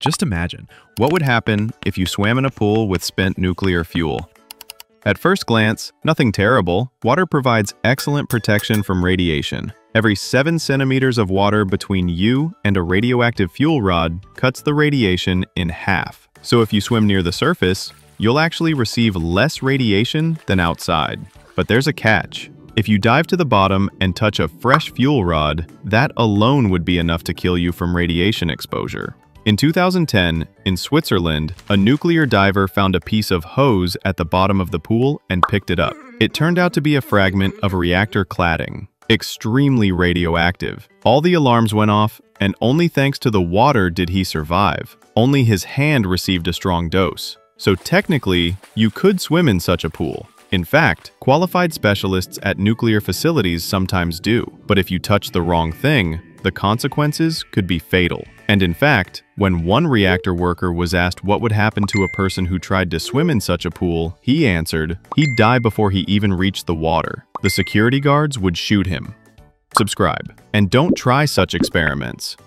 Just imagine, what would happen if you swam in a pool with spent nuclear fuel? At first glance, nothing terrible. Water provides excellent protection from radiation. Every 7 centimeters of water between you and a radioactive fuel rod cuts the radiation in half. So if you swim near the surface, you'll actually receive less radiation than outside. But there's a catch. If you dive to the bottom and touch a fresh fuel rod, that alone would be enough to kill you from radiation exposure. In 2010, in Switzerland, a nuclear diver found a piece of hose at the bottom of the pool and picked it up. It turned out to be a fragment of a reactor cladding, extremely radioactive. All the alarms went off, and only thanks to the water did he survive. Only his hand received a strong dose. So technically, you could swim in such a pool. In fact, qualified specialists at nuclear facilities sometimes do, but if you touch the wrong thing, the consequences could be fatal. And in fact, when one reactor worker was asked what would happen to a person who tried to swim in such a pool, he answered, he'd die before he even reached the water. The security guards would shoot him. Subscribe. And don't try such experiments.